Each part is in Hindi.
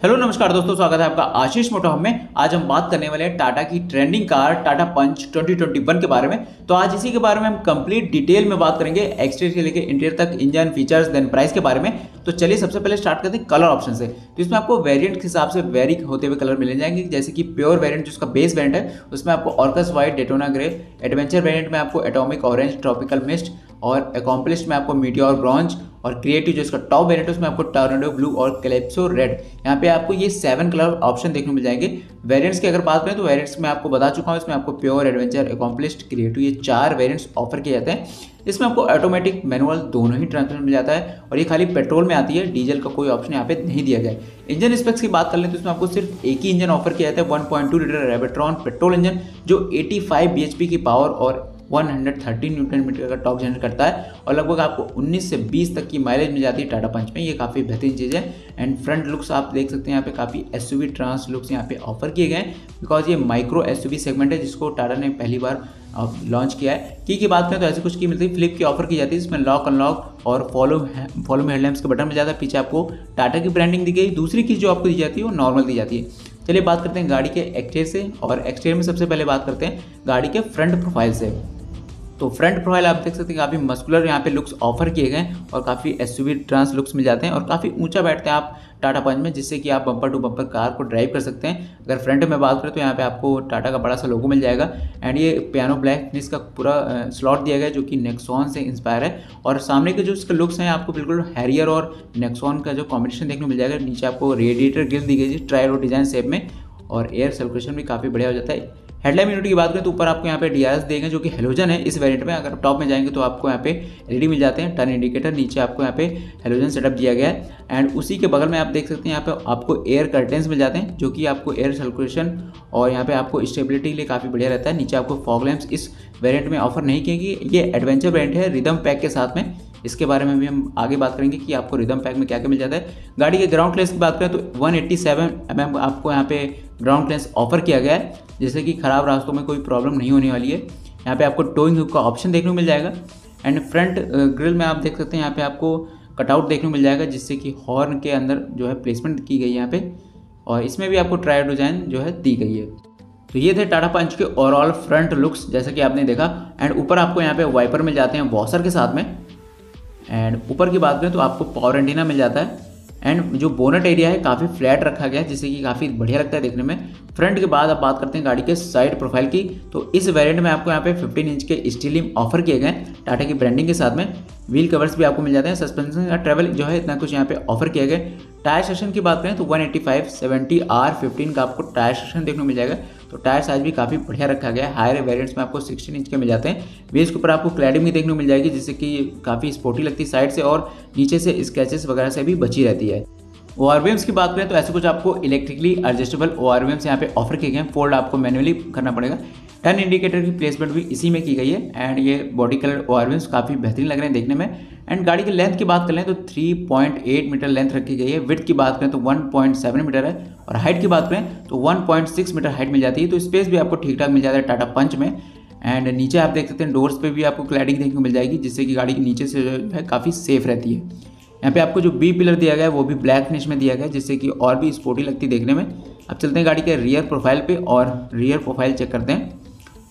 हेलो नमस्कार दोस्तों, स्वागत है आपका आशीष मोटो में। आज हम बात करने वाले हैं टाटा की ट्रेंडिंग कार टाटा पंच 2021 के बारे में। तो आज इसी के बारे में हम कंप्लीट डिटेल में बात करेंगे एक्सटीरियर से लेकर इंटीरियर तक इंजन फीचर्स देन प्राइस के बारे में। तो चलिए सबसे पहले स्टार्ट करते हैं कलर ऑप्शन से। तो इसमें आपको वेरियंट के हिसाब से वेरी होते हुए कलर मिल जाएँगे। जैसे कि प्योर वेरियंट जिसका बेस वेरियंट है, उसमें आपको Orcus white Daytona grey adventure variant में आपको एटोमिक ऑरेंज ट्रॉपिकल मिस्ट और अकॉम्पलिस्ट में आपको मीडियोर ब्रॉन्ज और क्रिएटिव जो इसका टॉप वेरियंट है, उसमें आपको टर्नेडो ब्लू और क्लेप्सो रेड यहाँ पे आपको ये सेवन कलर ऑप्शन देखने मिल जाएँगे। वेरिएंट्स की अगर बात करें तो वेरिएंट्स में आपको बता चुका हूँ, इसमें आपको प्योर एडवेंचर अकॉम्पलिस्ट क्रिएटिव ये चार वेरिएंट्स ऑफ़र किए जाते हैं। इसमें आपको ऑटोमेटिक मैनुअल दोनों ही ट्रांसमिशन मिल जाता है और ये खाली पेट्रोल में आती है डीजल का कोई ऑप्शन यहाँ पे नहीं दिया गया इंजन स्पेक्स की बात कर लें तो इसमें आपको सिर्फ़ एक ही इंजन ऑफ़र किया जाता है 1.2 लीटर रेबेट्रॉन पेट्रोल इंजन जो 85 bhp की पावर और 113 न्यूटन मीटर का टॉक जनरेट करता है और लगभग आपको 19 से 20 तक की माइलेज मिल जाती है टाटा पंच में। ये काफ़ी बेहतरीन चीज़ है। एंड फ्रंट लुक्स आप देख सकते हैं, यहाँ पे काफ़ी एसयूवी ट्रांस लुक्स यहाँ पे ऑफ़र किए गए बिकॉज़ ये माइक्रो एसयूवी सेगमेंट है, जिसको टाटा ने पहली बार लॉन्च किया है। की की बात करें तो ऐसी कुछ की मिलती है। फ्लिप की ऑफ़र की जाती है इसमें लॉक अनलॉक और फॉलो फॉलो में हेडलैम्प्स के बटन में जाता है। पीछे आपको टाटा की ब्रांडिंग दी गई। दूसरी चीज़ जो आपको दी जाती है, वो नॉर्मल दी जाती है। चलिए बात करते हैं गाड़ी के एक्सटेर से। और एक्सटेर में सबसे पहले बात करते हैं गाड़ी के फ्रंट प्रोफ़ाइल से। तो फ्रंट प्रोफ़ाइल आप देख सकते हैं काफ़ी मस्कुलर यहाँ पे लुक्स ऑफ़र किए गए हैं और काफ़ी एस ट्रांस लुक्स मिल जाते हैं और काफ़ी ऊँचा बैठते हैं आप टाटा पंच में, जिससे कि आप बम्पर टू बम्पर कार को ड्राइव कर सकते हैं। अगर फ्रंट में बात करें तो यहाँ पे आपको टाटा का बड़ा सा लोगो मिल जाएगा एंड ये पियानो ब्लैक फिनिश का पूरा स्लॉट दिया गया जो कि नेक्सॉन से इंस्पायर है। और सामने के जो इसके लुक्स हैं, आपको बिल्कुल हैरियर और नेक्सॉन का जो कॉम्बिनेशन देखने मिल जाएगा। नीचे आपको रेडिएटर गिल दी गई है ट्रायल डिज़ाइन शेप में और एयर सर्कुलेशन भी काफ़ी बढ़िया हो जाता है। हेडलाइट यूनिट की बात करें तो ऊपर आपको यहाँ पे डी देंगे जो कि हेलोजन है। इस वेरिएंट में अगर टॉप में जाएँगे तो आपको यहाँ पे एलईडी मिल जाते हैं टर्न इंडिकेटर नीचे आपको यहाँ पे हेलोजन सेटअप दिया गया है। एंड उसी के बगल में आप देख सकते हैं यहाँ पे आपको एयर कर्टेंस मिल जाते हैं, जो कि आपको एयर सर्कुलेशन और यहाँ पे आपको स्टेबिलिटी के लिए काफ़ी बढ़िया रहता है। नीचे आपको फॉग इस वेरियंट में ऑफ़र नहीं किए ये एडवेंचर वेरियंट है रिदम पैक के साथ में। इसके बारे में भी हम आगे बात करेंगे कि आपको रिदम पैक में क्या क्या मिल जाता है। गाड़ी के ग्राउंड क्लेस की बात करें तो 187 एम आपको यहाँ पे ग्राउंड क्लेस ऑफ़र किया गया है जैसे कि ख़राब रास्तों में कोई प्रॉब्लम नहीं होने वाली है। यहाँ पे आपको टोइंग हुक का ऑप्शन देखने को मिल जाएगा एंड फ्रंट ग्रिल में आप देख सकते हैं यहाँ पे आपको कटआउट देखने को मिल जाएगा, जिससे कि हॉर्न के अंदर जो है प्लेसमेंट की गई है यहाँ पे और इसमें भी आपको ट्राई डिज़ाइन जो है दी गई है। तो ये थे टाटा पंच के ओवरऑल फ्रंट लुक्स जैसा कि आपने देखा एंड ऊपर आपको यहाँ पे वाइपर मिल जाते हैं वॉशर के साथ में। एंड ऊपर की बात करें तो आपको पावर एंटीना मिल जाता है। एंड जो बोनट एरिया है, काफ़ी फ्लैट रखा गया है, जिससे कि काफ़ी बढ़िया लगता है देखने में। फ्रंट के बाद आप बात करते हैं गाड़ी के साइड प्रोफ़ाइल की तो इस वेरिएंट में आपको यहाँ पे 15 इंच के स्टीलिंग ऑफ़र किए गए हैं टाटा की ब्रांडिंग के साथ में। व्हील कवर्स भी आपको मिल जाते हैं सस्पेंशन का ट्रेवल जो है, इतना कुछ यहाँ पे ऑफ़र किया गया टायर सेक्शन की बात करें तो 185 70 आर 15 का आपको टायर सेक्शन देखने को मिल जाएगा। तो टायर साइज़ भी काफ़ी बढ़िया रखा गया है। हायर वेरियंट्स में आपको 16 इंच के मिल जाते हैं। बेस के ऊपर आपको क्लैडिंग भी देखने को मिल जाएगी, जिससे कि काफ़ी स्पोर्टी लगती है साइड से और नीचे से स्केचेस वगैरह से भी बची रहती है। ओ की बात करें तो ऐसे कुछ आपको electrically adjustable O R V Ms यहाँ पे ऑफ़र किए गए हैं। फोल्ड आपको मैनुअली करना पड़ेगा। टर्न इंडिकेटर की प्लेसमेंट भी इसी में की गई है एंड ये बॉडी कलर ओ काफ़ी बेहतरीन लग रहे हैं देखने में। एंड गाड़ी की लेंथ की बात करें तो 3.8 मीटर लेंथ रखी गई है। विथ की बात करें तो 1.7 मीटर है। और हाइट की बात करें तो 1.6 मीटर हाइट मिल जाती है। तो स्पेस भी आपको ठीक ठाक मिल जाता है टाटा पंच में। एंड नीचे आप देख सकते हैं डोर्स पे भी आपको क्लैडिंग देखने को मिल जाएगी, जिससे कि गाड़ी के नीचे से जो है काफ़ी सेफ़ रहती है। यहाँ पे आपको जो बी पिलर दिया गया है, वो भी ब्लैक फिनिश में दिया गया है, जिससे कि और भी स्पोर्टी लगती है देखने में। अब चलते हैं गाड़ी के रियर प्रोफ़ाइल पे और रियर प्रोफ़ाइल चेक करते हैं।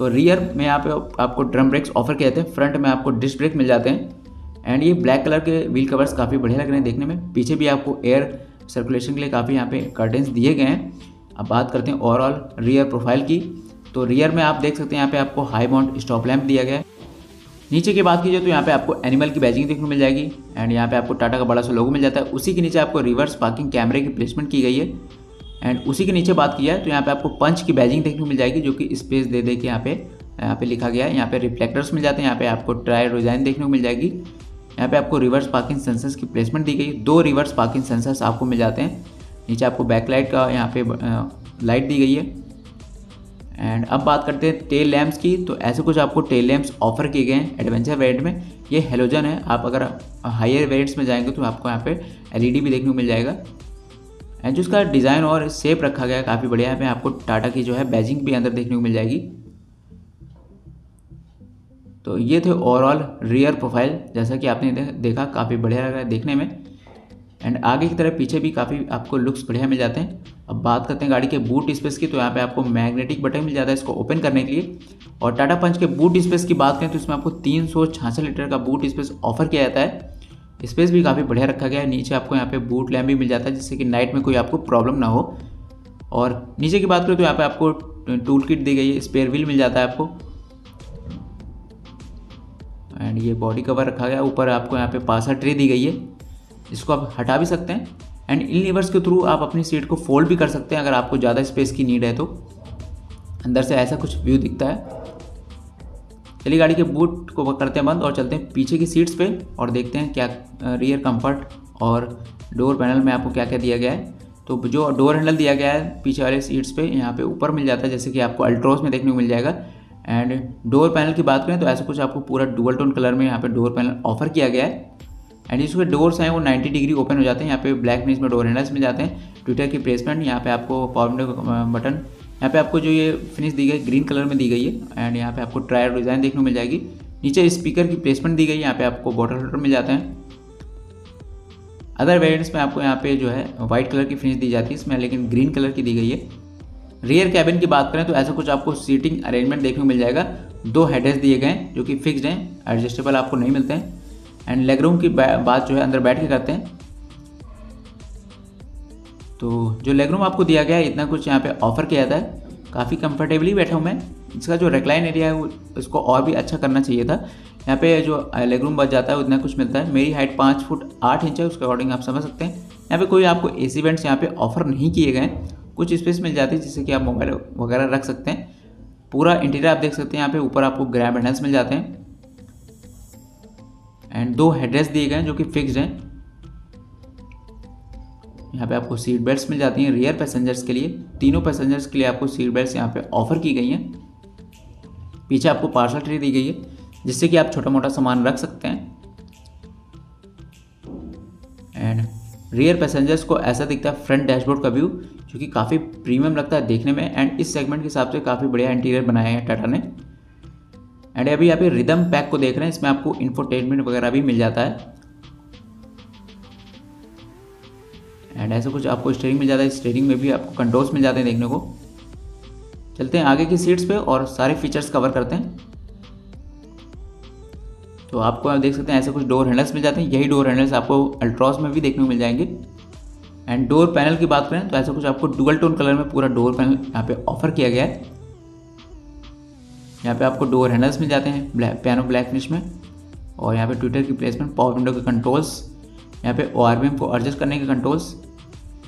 तो रियर में यहाँ पे आपको ड्रम ब्रेक्स ऑफ़र किए जाते हैं। फ्रंट में आपको डिस्क ब्रेक मिल जाते हैं। एंड ये ब्लैक कलर के व्हील कवर्स काफ़ी बढ़िया लग रहे हैं देखने में। पीछे भी आपको एयर सर्कुलेशन के लिए काफ़ी यहाँ पे कर्टेंस दिए गए हैं। अब बात करते हैं ओवरऑल रियर प्रोफ़ाइल की। तो रियर में आप देख सकते हैं यहाँ पे आपको हाई माउंट स्टॉप लैम्प दिया गया है। नीचे की बात कीजिए तो यहाँ पे आपको एनिमल की बैजिंग देखने को मिल जाएगी। एंड यहाँ पे आपको टाटा का बड़ा सा लोगो मिल जाता है। उसी के नीचे आपको रिवर्स पार्किंग कैमरे की प्लेसमेंट की गई है। एंड उसी के नीचे बात की जाए तो यहाँ पे आपको पंच की बैजिंग देखने को मिल जाएगी, जो कि स्पेस दे दे के यहाँ पे यहाँ पे लिखा गया है। यहाँ पे रिफ्लेक्टर्स मिल जाते हैं, यहाँ पे आपको ट्राई डिज़ाइन देखने को मिल जाएगी। यहाँ पे आपको रिवर्स पार्किंग सेंसर्स की प्लेसमेंट दी गई दो रिवर्स पार्किंग सेंसर्स आपको मिल जाते हैं। नीचे आपको बैकलाइट का यहाँ पे लाइट दी गई है। एंड अब बात करते हैं टेल लैम्प्स की। तो ऐसे कुछ आपको टेल लैम्प्स ऑफ़र किए गए हैं एडवेंचर वेरियंट में। ये हेलोजन है। आप अगर हायर वेरियंट्स में जाएँगे तो आपको यहाँ पे एलईडी भी देखने को मिल जाएगा। एंड जो इसका डिज़ाइन और शेप रखा गया है, काफ़ी बढ़िया पे आपको टाटा की जो है बैजिंग भी अंदर देखने को मिल जाएगी। तो ये थे ओवरऑल रियर प्रोफ़ाइल जैसा कि आपने देखा, काफ़ी बढ़िया लग रहा है देखने में। एंड आगे की तरफ़ पीछे भी काफ़ी आपको लुक्स बढ़िया मिल जाते हैं। अब बात करते हैं गाड़ी के बूट स्पेस की तो यहाँ पे आपको मैग्नेटिक बटन मिल जाता है इसको ओपन करने के लिए। और टाटा पंच के बूट स्पेस की बात करें तो इसमें आपको तीन लीटर का बूट स्पेस ऑफ़र किया जाता है। स्पेस भी काफ़ी बढ़िया रखा गया है। नीचे आपको यहाँ पे बूट लैम्प भी मिल जाता है, जिससे कि नाइट में कोई आपको प्रॉब्लम ना हो। और नीचे की बात करें तो यहाँ पे आपको टूल किट दी गई है स्पेयर व्हील मिल जाता है आपको। एंड ये बॉडी कवर रखा गया ऊपर आपको यहाँ पे पासा ट्रे दी गई है। इसको आप हटा भी सकते हैं। एंड इन लीवर्स के थ्रू आप अपनी सीट को फोल्ड भी कर सकते हैं, अगर आपको ज़्यादा स्पेस की नीड है तो। अंदर से ऐसा कुछ व्यू दिखता है। चलिए गाड़ी के बूट को करते हैं बंद और चलते हैं पीछे की सीट्स पे और देखते हैं क्या रियर कंफर्ट और डोर पैनल में आपको क्या क्या दिया गया है। तो जो डोर हैंडल दिया गया है पीछे वाले सीट्स पे, यहाँ पे ऊपर मिल जाता है, जैसे कि आपको अल्ट्रोस में देखने को मिल जाएगा। एंड डोर पैनल की बात करें तो ऐसा कुछ आपको पूरा डुअल टोन कलर में यहाँ पे डोर पैनल ऑफ़र किया गया है। एंड जिसके डोर्स हैं वो 90 डिग्री ओपन हो जाते हैं, यहाँ पे ब्लैक में डोर हैंडल्स मिल जाते हैं। ट्विटर की प्लेसमेंट यहाँ पे आपको पावर बटन यहाँ पे आपको जो ये फिनिश दी गई ग्रीन कलर में दी गई है एंड यहाँ पे आपको ट्रायर डिज़ाइन देखने को मिल जाएगी। नीचे स्पीकर की प्लेसमेंट दी गई है, यहाँ पे आपको बॉटल होल्डर मिल जाते हैं। अदर वेरियंट्स में आपको यहाँ पे जो है वाइट कलर की फिनिश दी जाती है इसमें, लेकिन ग्रीन कलर की दी गई है। रियर कैबिन की बात करें तो ऐसा कुछ आपको सीटिंग अरेंजमेंट देखने को मिल जाएगा। दो हेडर्स दिए गए हैं जो कि फिक्स्ड हैं एडजस्टेबल आपको नहीं मिलते हैं। एंड लेग रूम की बात जो है अंदर बैठ के करते हैं। तो जो लेग रूम आपको दिया गया है, इतना कुछ यहाँ पे ऑफ़र किया जाता है काफ़ी कंफर्टेबली बैठा हूँ मैं। इसका जो रेक्लाइन एरिया है, वो इसको और भी अच्छा करना चाहिए था। यहाँ पे जो लेग रूम बच जाता है, उतना कुछ मिलता है। मेरी हाइट पाँच फुट आठ इंच है, उसके अकॉर्डिंग आप समझ सकते हैं। यहाँ पे कोई आपको ए सी वेंट्स यहाँ पे ऑफ़र नहीं किए गए कुछ स्पेस मिल जाती है, जिससे कि आप मोबाइल वगैरह रख सकते हैं। पूरा इंटीरियर आप देख सकते हैं, यहाँ पे ऊपर आपको ग्रैब हैंडल्स मिल जाते हैं। एंड दो हेडरेस दिए गए हैं, जो कि फिक्स्ड हैं। यहाँ पे आपको सीट बेल्ट्स मिल जाती हैं रियर पैसेंजर्स के लिए। तीनों पैसेंजर्स के लिए आपको सीट बेल्ट्स यहाँ पे ऑफ़र की गई हैं। पीछे आपको पार्सल ट्री दी गई है, जिससे कि आप छोटा मोटा सामान रख सकते हैं। एंड रियर पैसेंजर्स को ऐसा दिखता है फ्रंट डैशबोर्ड का व्यू जो कि काफ़ी प्रीमियम लगता है देखने में एंड इस सेगमेंट के हिसाब से काफ़ी बढ़िया इंटीरियर बनाया है टाटा ने। एंड अभी यहाँ पे रिदम पैक को देख रहे हैं, इसमें आपको इन्फोटेनमेंट वगैरह भी मिल जाता है। एंड ऐसा कुछ आपको स्टेयरिंग जाता है स्टेयरिंग में भी आपको कंट्रोल्स मिल जाते हैं देखने को चलते हैं आगे की सीट्स पे और सारे फीचर्स कवर करते हैं। तो आपको आप देख सकते हैं ऐसे कुछ डोर हैंडल्स मिल जाते हैं। यही डोर हैंडल्स आपको अल्ट्रॉस में भी देखने को मिल जाएँगे। एंड डोर पैनल की बात करें तो ऐसा कुछ आपको डुअल टोन कलर में पूरा डोर पैनल यहाँ पे ऑफ़र किया गया है। यहाँ पे आपको डोर हैंडल्स मिल जाते हैं ब्लैक पियानो ब्लैक फिनिश में। और यहाँ पे ट्विटर की प्लेसमेंट पावर विंडो के कंट्रोल्स यहाँ पे ओ को एडजस्ट करने के कंट्रोल्स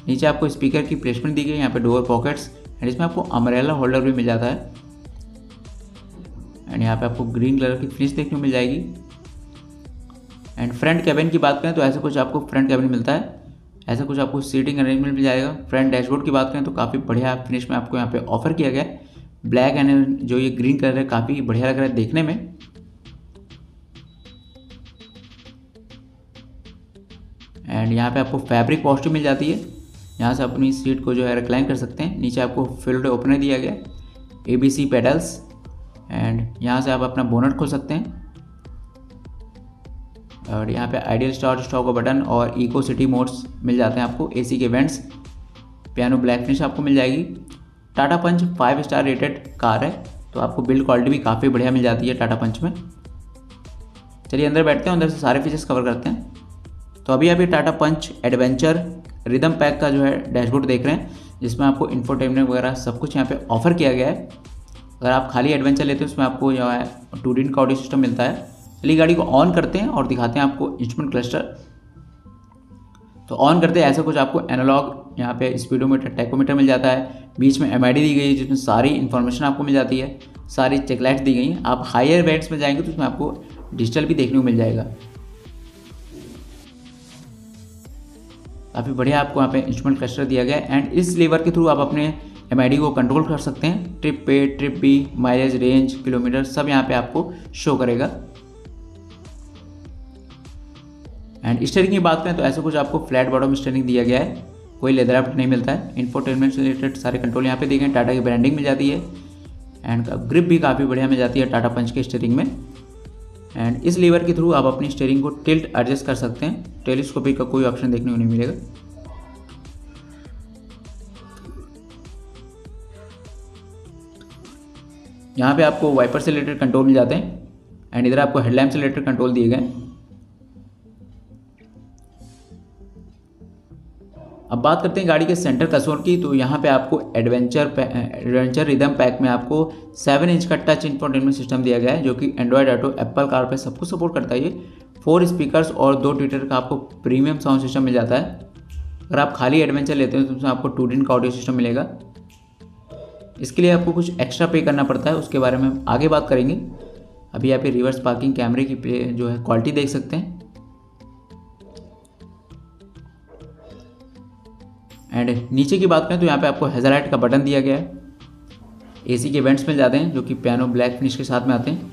नीचे आपको स्पीकर की प्लेसमेंट दी गई है, यहाँ पे डोर पॉकेट्स एंड इसमें आपको अमरेला होल्डर भी मिल जाता है। एंड यहाँ पे आपको ग्रीन कलर की फिनिश देखने को मिल जाएगी। एंड फ्रंट कैबिन की बात करें तो ऐसा कुछ आपको फ्रंट कैबिन मिलता है। ऐसा कुछ आपको सीटिंग अरेंजमेंट मिल जाएगा। फ्रंट डैशबोर्ड की बात करें तो काफ़ी बढ़िया फिनिश में आपको यहाँ पे ऑफ़र किया गया है। ब्लैक एंड जो ये ग्रीन कलर है, काफ़ी बढ़िया लग रहा है देखने में। एंड यहाँ पे आपको फैब्रिक पॉजिटिव मिल जाती है। यहाँ से अपनी सीट को जो है रिक्लाइन कर सकते हैं। नीचे आपको फिल्ड ओपनर दिया गया। A B C pedals and यहाँ से आप अपना बोनट खोल सकते हैं। और यहाँ पे आइडियल स्टार्ट स्टॉक का बटन और इको सिटी मोड्स मिल जाते हैं आपको। एसी के वेंट्स पियानो ब्लैक फिनिश आपको मिल जाएगी। Tata Punch five star rated car है तो आपको बिल्ड क्वालिटी भी काफ़ी बढ़िया मिल जाती है टाटा पंच में। चलिए अंदर बैठते हैं, अंदर से सारे फीचर्स कवर करते हैं। तो अभी अभी Tata Punch adventure rhythm pack का जो है डैशबोर्ड देख रहे हैं, जिसमें आपको इन्फोटेनमेंट वगैरह सब कुछ यहाँ पे ऑफ़र किया गया है। अगर आप खाली एडवेंचर लेते हैं, उसमें आपको जो है टू डिन का सिस्टम मिलता है। चलिए गाड़ी को ऑन करते हैं और दिखाते हैं आपको इंस्ट्रूमेंट क्लस्टर तो ऑन करते हैं, ऐसा कुछ आपको एनालॉग यहाँ पे स्पीडोमीटर टेकोमीटर मिल जाता है। बीच में एमआईडी दी गई है, जिसमें सारी इन्फॉर्मेशन आपको मिल जाती है। सारी चेकलाइट्स दी गई हैं। आप हायर वेट्स में जाएँगे तो उसमें आपको डिजिटल भी देखने को मिल जाएगा। काफ़ी बढ़िया आपको यहाँ पे इंस्ट्रूमेंट क्लस्टर दिया गया है। एंड इस लेवर के थ्रू आप अपने एमआईडी को कंट्रोल कर सकते हैं। ट्रिप पे trip B mileage range kilometre सब यहाँ पे आपको शो करेगा। एंड स्टेयरिंग की बात करें तो ऐसा कुछ आपको फ्लैट बॉटम स्टेयरिंग दिया गया है। कोई लेदर अप नहीं मिलता है। इन्फोटेनमेंट से रिलेटेड सारे कंट्रोल यहाँ पे दिए गए टाटा की ब्रांडिंग मिल जाती है। एंड ग्रिप भी काफ़ी बढ़िया मिल जाती है टाटा पंच के स्टेयरिंग में। एंड इस लीवर के थ्रू आप अपनी स्टेयरिंग को टिल्ट एडजस्ट कर सकते हैं। टेलीस्कोपिक का कोई ऑप्शन देखने को नहीं मिलेगा। यहाँ पे आपको वाइपर से रिलेटेड कंट्रोल मिल जाते हैं। एंड इधर आपको हेडलैम्प से रिलेटेड कंट्रोल दिए गए अब बात करते हैं गाड़ी के सेंटर कसोर की तो यहाँ पे आपको एडवेंचर एडवेंचर रिदम पैक में आपको सेवन इंच का टच इंफोटेनमेंट सिस्टम दिया गया है, जो कि एंड्रॉयड ऑटो एप्पल कार पे सबको सपोर्ट करता है ये। फोर स्पीकर्स और दो ट्विटर का आपको प्रीमियम साउंड सिस्टम मिल जाता है। अगर आप खाली एडवेंचर लेते हैं तो उसमें आपको टू का ऑडियो सिस्टम मिलेगा। इसके लिए आपको कुछ एक्स्ट्रा पे करना पड़ता है, उसके बारे में हम आगे बात करेंगे। अभी आप रिवर्स पार्किंग कैमरे की जो है क्वालिटी देख सकते हैं। एंड नीचे की बात करें तो यहाँ पे आपको हेजलाइट का बटन दिया गया है। एसी के वेंट्स मिल जाते हैं, जो कि पियानो ब्लैक फिनिश के साथ में आते हैं।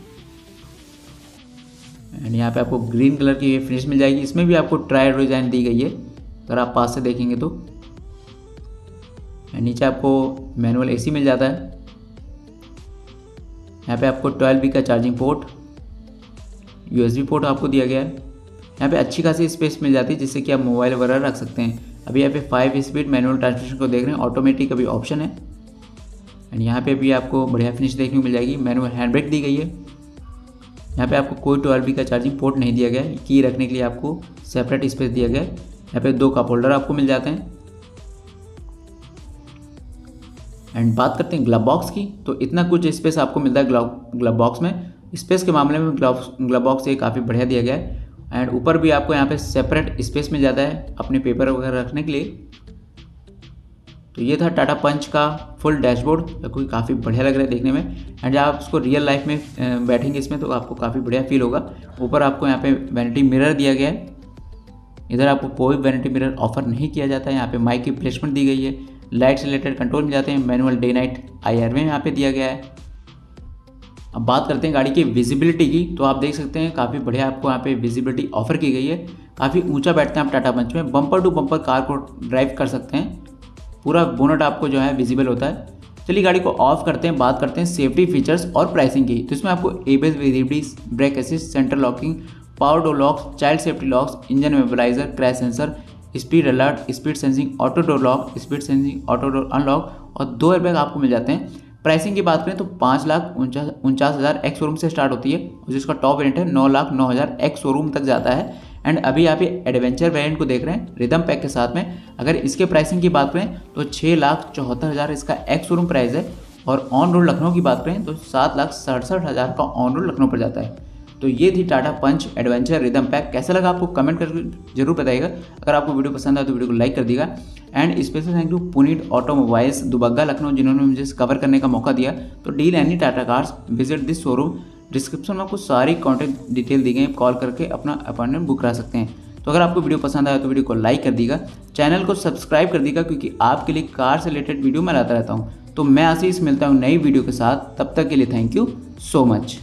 एंड यहाँ पे आपको ग्रीन कलर की फिनिश मिल जाएगी। इसमें भी आपको ट्राई डिज़ाइन दी गई है। अगर आप पास से देखेंगे तो। एंड नीचे आपको मैनुअल एसी मिल जाता है। यहाँ पे आपको ट्वेल्व बी का चार्जिंग पोर्ट यूएसबी पोर्ट आपको दिया गया है। यहाँ पे अच्छी खासी स्पेस मिल जाती है, जिससे कि आप मोबाइल वगैरह रख सकते हैं। अभी यहाँ पे फाइव स्पीड मैनुअल ट्रांसमिशन को देख रहे हैं। ऑटोमेटिक अभी ऑप्शन है। एंड यहाँ पे भी आपको बढ़िया फिनिश देखने को मिल जाएगी। मैनुअल हैंड ब्रेक दी गई है। यहाँ पे आपको कोई ट्वेल्व का चार्जिंग पोर्ट नहीं दिया गया है। की रखने के लिए आपको सेपरेट स्पेस दिया गया है। यहाँ पे दो कप होल्डर आपको मिल जाते हैं। एंड बात करते हैं ग्लव बॉक्स की। तो इतना कुछ स्पेस आपको मिलता है ग्लव बॉक्स में। स्पेस के मामले में ग्लव ग्लव बॉक्स ये काफ़ी बढ़िया दिया गया है। एंड ऊपर भी आपको यहाँ पे सेपरेट स्पेस में जाता है अपने पेपर वगैरह रखने के लिए। तो ये था टाटा पंच का फुल डैशबोर्ड कोई काफ़ी बढ़िया लग रहा है देखने में। एंड जब आप उसको रियल लाइफ में बैठेंगे इसमें तो आपको काफ़ी बढ़िया फील होगा। ऊपर आपको यहाँ पे वैनिटी मिरर दिया गया है। इधर आपको कोई वैनिटी मिरर ऑफ़र नहीं किया जाता है। यहाँ पे माइक की प्लेसमेंट दी गई है। लाइट रिलेटेड कंट्रोल में जाते हैं। Manual day night I R में यहाँ पे दिया गया है। अब बात करते हैं गाड़ी की विजिबिलिटी की तो आप देख सकते हैं काफ़ी बढ़िया आपको यहाँ पे विजिबिलिटी ऑफ़र की गई है। काफ़ी ऊँचा बैठते हैं आप टाटा पंच में। बम्पर टू बम्पर कार को ड्राइव कर सकते हैं। पूरा बोनट आपको जो है विजिबल होता है। चलिए गाड़ी को ऑफ़ करते हैं, बात करते हैं सेफ्टी फीचर्स और प्राइसिंग की। तो इसमें आपको ABS visibility brake assist centre locking power door locks child safety locks engine वेबलाइजर crash sensor speed alert speed sensing auto door lock speed sensing auto door unlock और दो एयरबैग आपको मिल जाते हैं। प्राइसिंग की बात करें तो पाँच लाख उनचास उनचास हज़ार एक्स शोरूम से स्टार्ट होती है और जिसका टॉप वेरियंट है नौ लाख नौ हज़ार एक्स शोरूम तक जाता है। एंड अभी आप ये एडवेंचर वेरियंट को देख रहे हैं रिदम पैक के साथ में। अगर इसके प्राइसिंग की बात करें तो छः लाख चौहत्तर हज़ार इसका एक्स शोरूम प्राइस है। और ऑन रोड लखनऊ की बात करें तो सात लाख सड़सठ हज़ार का ऑन रोड लखनऊ पर जाता है। तो ये थी Tata Punch adventure rhythm pack. कैसा लगा आपको कमेंट करके ज़रूर बताइएगा। अगर आपको वीडियो पसंद आए तो वीडियो को लाइक कर दिएगा and special thank you Puneet automobiles Dubagga Lucknow, जिन्होंने मुझे कवर करने का मौका दिया। तो deal any Tata cars visit this showroom description में आपको सारी कॉन्टैक्ट डिटेल दी गई कॉल करके अपना अपॉइंटमेंट बुक करा सकते हैं। तो अगर आपको वीडियो पसंद आया तो वीडियो को लाइक कर दीजिएगा। चैनल को सब्सक्राइब कर दीजिएगा, क्योंकि आपके लिए कार से रिलेटेड वीडियो मैं लाता रहता हूँ। तो मैं आशीष मिलता हूँ नई वीडियो के साथ। तब तक के लिए थैंक यू सो मच